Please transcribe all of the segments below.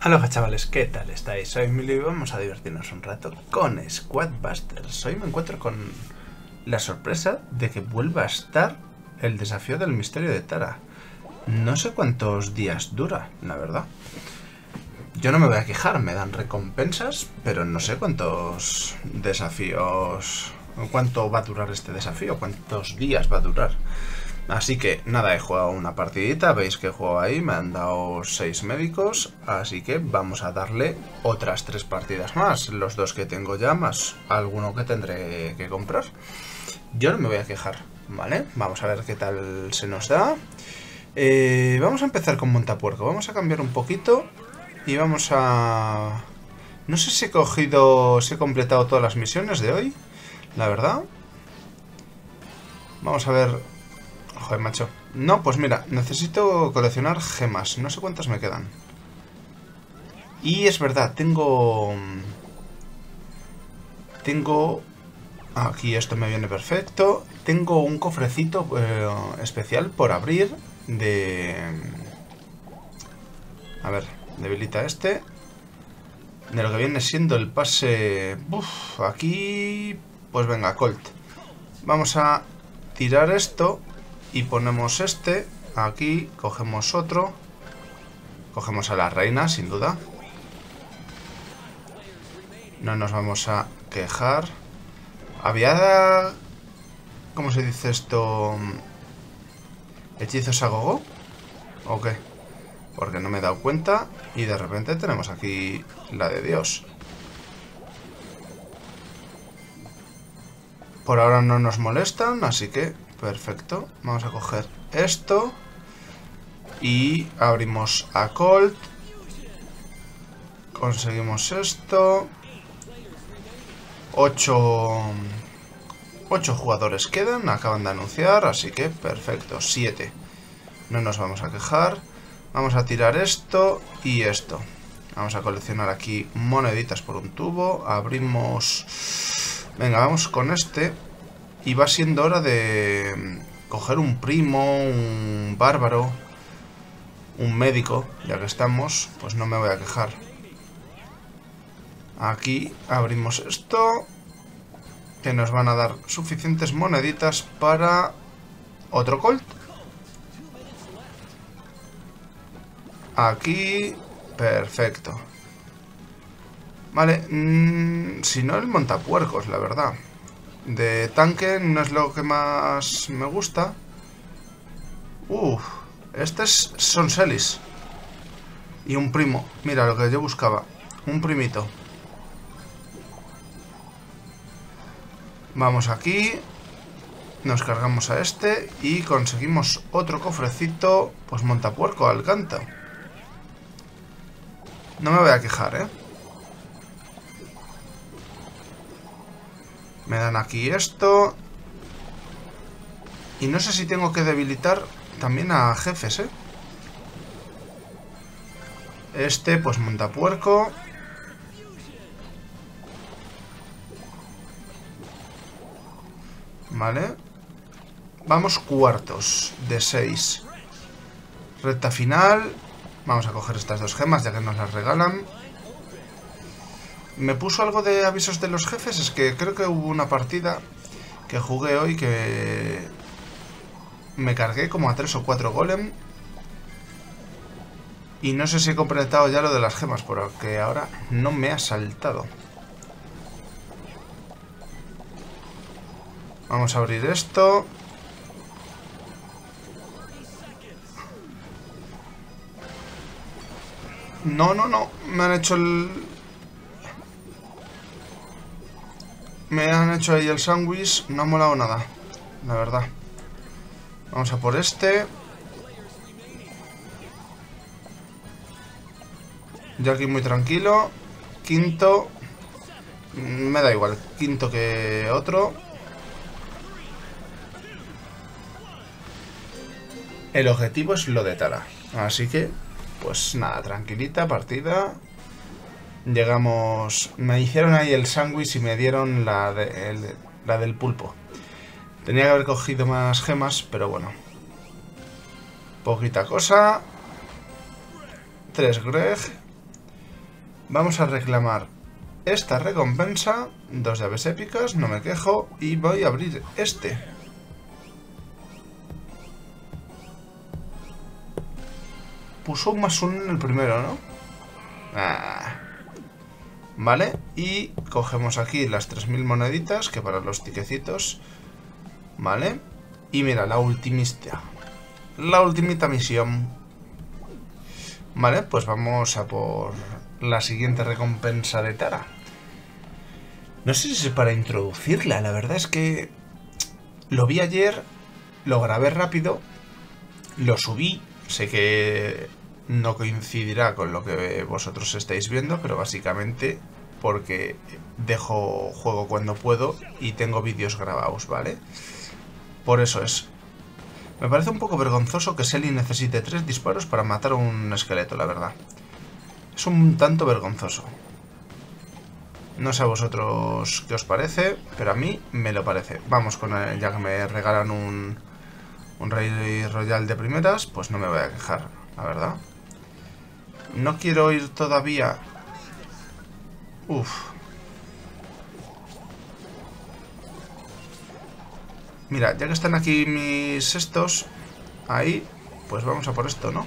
Aloha chavales, ¿qué tal estáis? Soy Emilio y vamos a divertirnos un rato con Squad Busters. Hoy me encuentro con la sorpresa de que vuelva a estar el desafío del misterio de Tara. No sé cuántos días dura, la verdad. Yo no me voy a quejar, me dan recompensas, pero no sé cuántos desafíos... cuánto va a durar este desafío, cuántos días va a durar. Así que nada, he jugado una partidita, veis que juego ahí, me han dado seis médicos, así que vamos a darle otras tres partidas más, los dos que tengo ya, más alguno que tendré que comprar. Yo no me voy a quejar, ¿vale? Vamos a ver qué tal se nos da. Eh, vamos a empezar con Montapuerco, vamos a cambiar un poquito y vamos a... No sé si he cogido, si he completado todas las misiones de hoy, la verdad. Vamos a ver Joder, macho. No, pues mira, necesito coleccionar gemas. No sé cuántas me quedan. Y es verdad, tengo... Tengo... Aquí esto me viene perfecto. Tengo un cofrecito eh, especial por abrir de... A ver, debilita este. De lo que viene siendo el pase... Uf, aquí... Pues venga, Colt. Vamos a tirar esto y ponemos este aquí, cogemos otro, cogemos a la reina, sin duda. No nos vamos a quejar. Había... ¿Cómo se dice esto? ¿Hechizos a gogo? ¿O qué? Porque no me he dado cuenta y de repente tenemos aquí la de Dios. Por ahora no nos molestan, así que Perfecto. Vamos a coger esto. Y abrimos a Colt. Conseguimos esto. Ocho... Ocho jugadores quedan, acaban de anunciar, así que perfecto, siete. No nos vamos a quejar. Vamos a tirar esto y esto. Vamos a coleccionar aquí moneditas por un tubo. Abrimos... Venga, vamos con este. Y va siendo hora de mm, coger un primo, un bárbaro, un médico, ya que estamos, pues no me voy a quejar. Aquí abrimos esto, que nos van a dar suficientes moneditas para otro colt. Aquí, perfecto. Vale, mmm, si no el montapuercos, la verdad. De tanque no es lo que más me gusta. Uf, este es Sonselis. Y un primo. Mira lo que yo buscaba. Un primito. Vamos aquí. Nos cargamos a este. Y conseguimos otro cofrecito. Pues montapuerco al canto. No me voy a quejar, ¿eh? Me dan aquí esto. Y no sé si tengo que debilitar también a jefes, ¿eh? Este, pues montapuerco. Vale. Vamos cuartos de seis. Recta final. Vamos a coger estas dos gemas ya que nos las regalan. Me puso algo de avisos de los jefes, es que creo que hubo una partida que jugué hoy que me cargué como a tres o cuatro golem. Y no sé si he completado ya lo de las gemas, porque ahora no me ha saltado. Vamos a abrir esto. No, no, no. Me han hecho el, Me han hecho ahí el sándwich, no ha molado nada, la verdad. Vamos a por este. Ya aquí muy tranquilo. Quinto. Me da igual, quinto que otro. El objetivo es lo de Tara. Así que, pues nada, tranquilita, partida. Llegamos... Me hicieron ahí el sándwich y me dieron la, la del pulpo. Tenía que haber cogido más gemas, pero bueno. Poquita cosa. Tres Greg. Vamos a reclamar esta recompensa. Dos llaves épicas, no me quejo. Y voy a abrir este. Puso un más uno en el primero, ¿no? Ah. Vale, y cogemos aquí las 3.000 moneditas, que para los tiquecitos... Vale. Y mira, la ultimista. La ultimita misión. Vale, pues vamos a por la siguiente recompensa de Tara. No sé si es para introducirla, la verdad es que lo vi ayer, lo grabé rápido, lo subí, sé que no coincidirá con lo que vosotros estáis viendo, pero básicamente porque dejo juego cuando puedo y tengo vídeos grabados, ¿vale? Por eso es. Me parece un poco vergonzoso que Selly necesite tres disparos para matar a un esqueleto, la verdad. Es un tanto vergonzoso. No sé a vosotros qué os parece, pero a mí me lo parece. Vamos con él, ya que me regalan un, un Rey Royal de primeras, pues no me voy a quejar, la verdad. No quiero ir todavía... Uf. Mira, ya que están aquí mis estos, ahí, pues vamos a por esto, ¿no?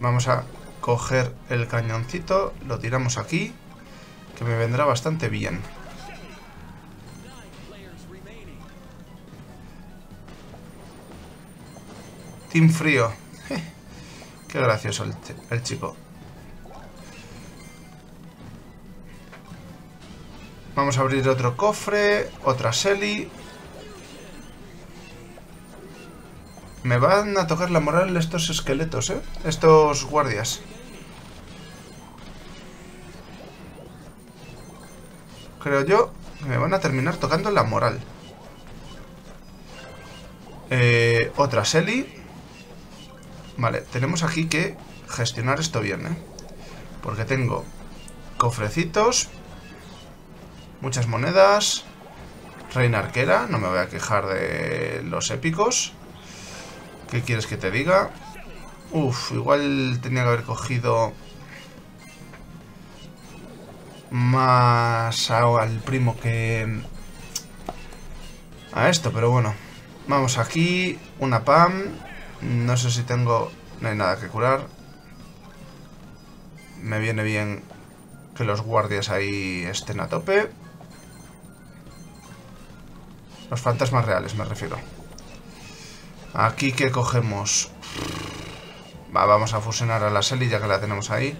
Vamos a coger el cañoncito, lo tiramos aquí, que me vendrá bastante bien. Team Frío. Qué gracioso el, chico. Vamos a abrir otro cofre, otra Selly. Me van a tocar la moral estos esqueletos, ¿eh? Estos guardias. Creo yo que me van a terminar tocando la moral. Eh, otra Selly. Vale, tenemos aquí que gestionar esto bien, ¿eh? Porque tengo cofrecitos, muchas monedas, reina arquera, no me voy a quejar de los épicos. ¿Qué quieres que te diga? Uf, igual tenía que haber cogido más al primo que a esto, pero bueno. Vamos aquí, una PAM. No sé si tengo... No hay nada que curar. Me viene bien que los guardias ahí estén a tope. Los fantasmas reales me refiero. Aquí que cogemos... Va, vamos a fusionar a la Selly ya que la tenemos ahí.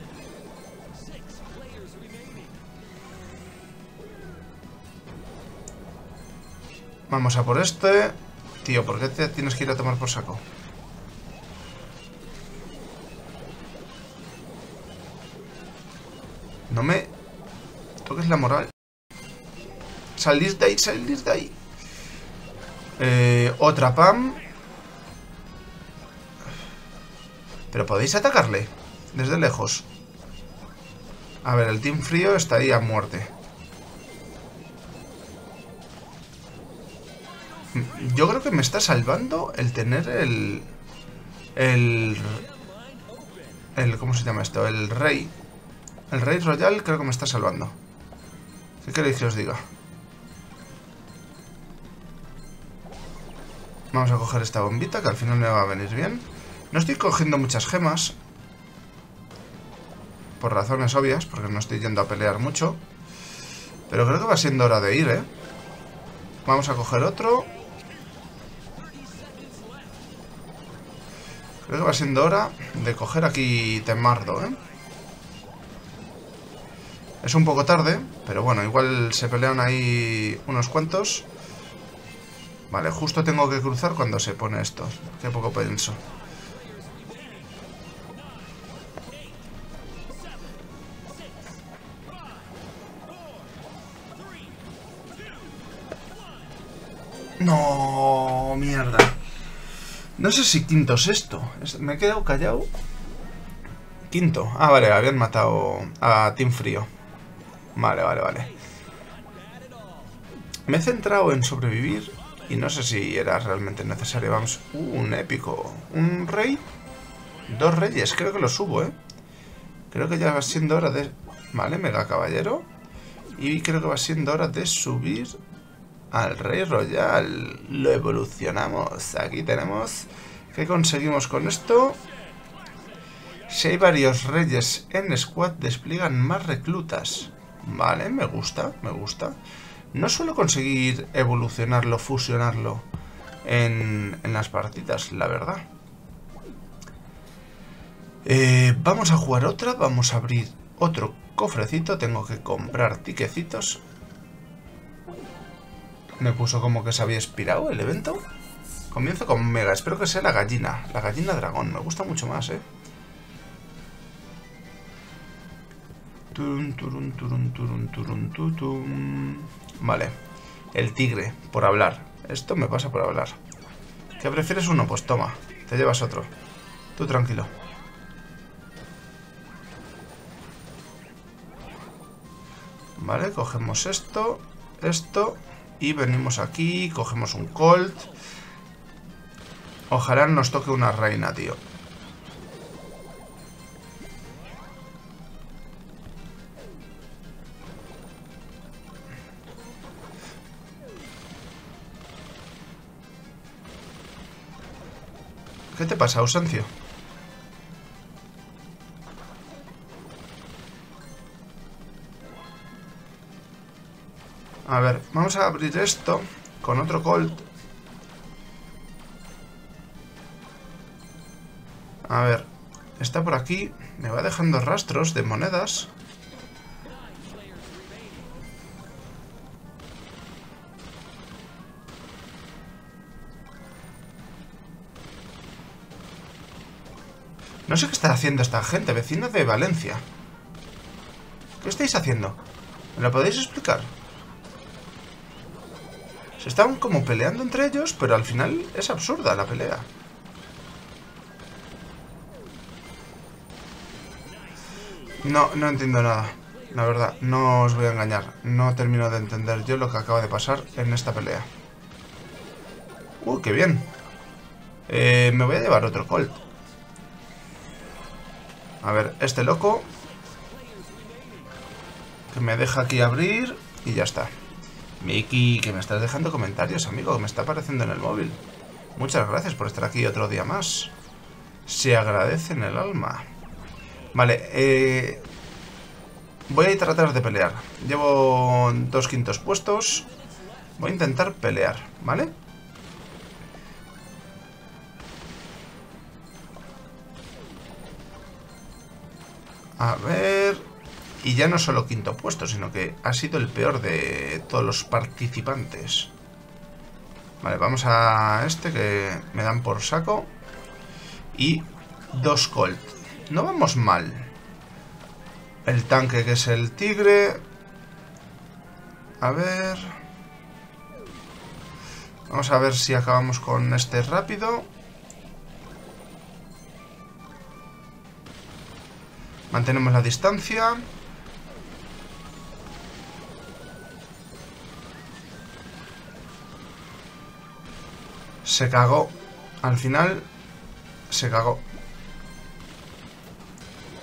Vamos a por este. Tío, ¿por qué te tienes que ir a tomar por saco? La moral. Salís de ahí, salís de ahí. Eh, otra PAM. Pero podéis atacarle desde lejos. A ver, el Team Frío está ahí a muerte. Yo creo que me está salvando el tener el... El... el ¿Cómo se llama esto? El Rey. El Rey Royal creo que me está salvando. ¿Qué queréis que os diga? Vamos a coger esta bombita que al final me va a venir bien. No estoy cogiendo muchas gemas. Por razones obvias, porque no estoy yendo a pelear mucho. Pero creo que va siendo hora de ir, ¿eh? Vamos a coger otro. Creo que va siendo hora de coger aquí Temardo, ¿eh? Es un poco tarde, pero bueno, igual se pelean ahí unos cuantos. Vale, justo tengo que cruzar cuando se pone esto. Qué poco pienso. No, mierda. No sé si quinto es esto. Me he quedado callado. Quinto. Ah, vale, habían matado a Team Frío. Vale, vale, vale. Me he centrado en sobrevivir Y no sé si era realmente necesario. Vamos, un épico. Un rey. Dos reyes, creo que lo subo, ¿eh? Creo que ya va siendo hora de... Vale, mega caballero. Y creo que va siendo hora de subir al rey royal. Lo evolucionamos. Aquí tenemos... ¿Qué conseguimos con esto? Si hay varios reyes en squad, despliegan más reclutas. Vale, me gusta, me gusta. No suelo conseguir evolucionarlo, fusionarlo en, las partidas, la verdad. Eh, vamos a jugar otra, vamos a abrir otro cofrecito. Tengo que comprar tiquecitos. Me puso como que se había expirado el evento. Comienzo con Mega, espero que sea la gallina. La gallina dragón, me gusta mucho más, eh. Vale. El tigre, por hablar. Esto me pasa por hablar. ¿Qué prefieres uno? Pues toma, te llevas otro. Tú tranquilo. Vale, cogemos esto, esto, y venimos aquí, cogemos un Colt. Ojalá nos toque una reina, tío. ¿Qué te pasa, ausencio? A ver, vamos a abrir esto con otro Colt. A ver, está por aquí. Me va dejando rastros de monedas. No sé qué está haciendo esta gente, vecino de Valencia. ¿Qué estáis haciendo? ¿Me lo podéis explicar? Se estaban como peleando entre ellos, pero al final es absurda la pelea. No, no entiendo nada. La verdad, no os voy a engañar. No termino de entender yo lo que acaba de pasar en esta pelea. ¡Uh, qué bien! Eh, me voy a llevar otro Colt. A ver, este loco... Que me deja aquí abrir y ya está. Miki, que me estás dejando comentarios, amigo, que me está apareciendo en el móvil. Muchas gracias por estar aquí otro día más. Se agradece en el alma. Vale, eh... Voy a tratar de pelear. Llevo dos quintos puestos. Voy a intentar pelear, ¿vale? A ver... Y ya no solo quinto puesto, sino que ha sido el peor de todos los participantes. Vale, vamos a este que me dan por saco. Y dos Colt. No vamos mal. El tanque que es el tigre. A ver... Vamos a ver si acabamos con este rápido. Mantenemos la distancia. Se cagó. Al final, se cagó.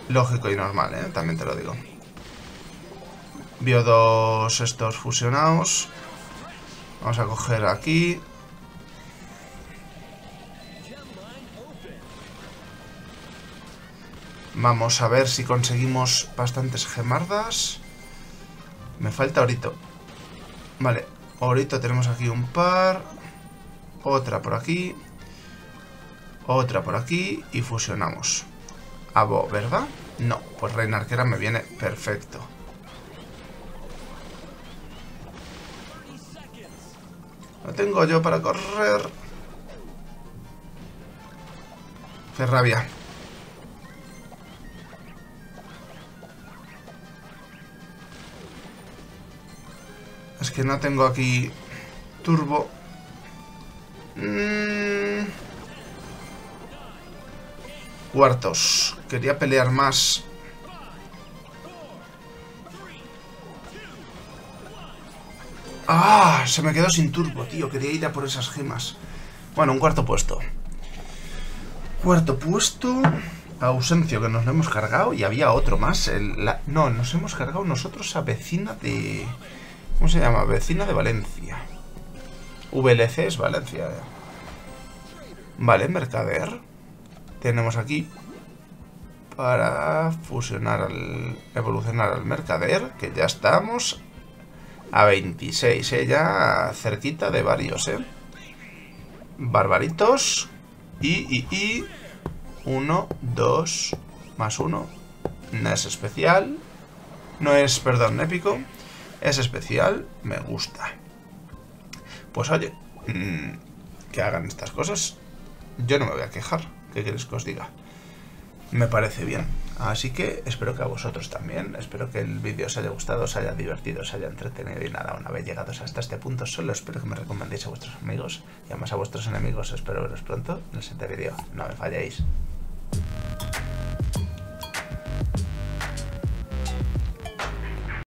Lógico y normal, ¿eh? También te lo digo. Vio dos estos fusionados. Vamos a coger aquí. Vamos a ver si conseguimos bastantes gemardas. Me falta orito. Vale, orito tenemos aquí un par. Otra por aquí. Otra por aquí. Y fusionamos. Abo, ¿verdad? No, pues reina arquera me viene perfecto. No tengo yo para correr. Qué rabia. Es que no tengo aquí turbo. Mm. Cuartos. Quería pelear más. ¡Ah! Se me quedó sin turbo, tío. Quería ir a por esas gemas. Bueno, un cuarto puesto. Cuarto puesto. Ausencio, que nos lo hemos cargado. Y había otro más. No, nos hemos cargado nosotros a vecina de... ¿Cómo se llama? Vecina de Valencia. VLC es Valencia. Vale, mercader. Tenemos aquí para fusionar al... evolucionar al mercader, que ya estamos a 26, ¿eh? ya cerquita de varios, ¿eh? Barbaritos. Y, y, y... Uno, dos, más uno. No es especial. No es, perdón, épico. Es especial. Me gusta. Pues oye, mm, que hagan estas cosas. Yo no me voy a quejar. ¿Qué queréis que os diga? Me parece bien. Así que espero que a vosotros también. Espero que el vídeo os haya gustado, os haya divertido, os haya entretenido y nada, una vez llegados hasta este punto, solo espero que me recomendéis a vuestros amigos y además a vuestros enemigos. Espero veros pronto en el siguiente vídeo. No me falléis.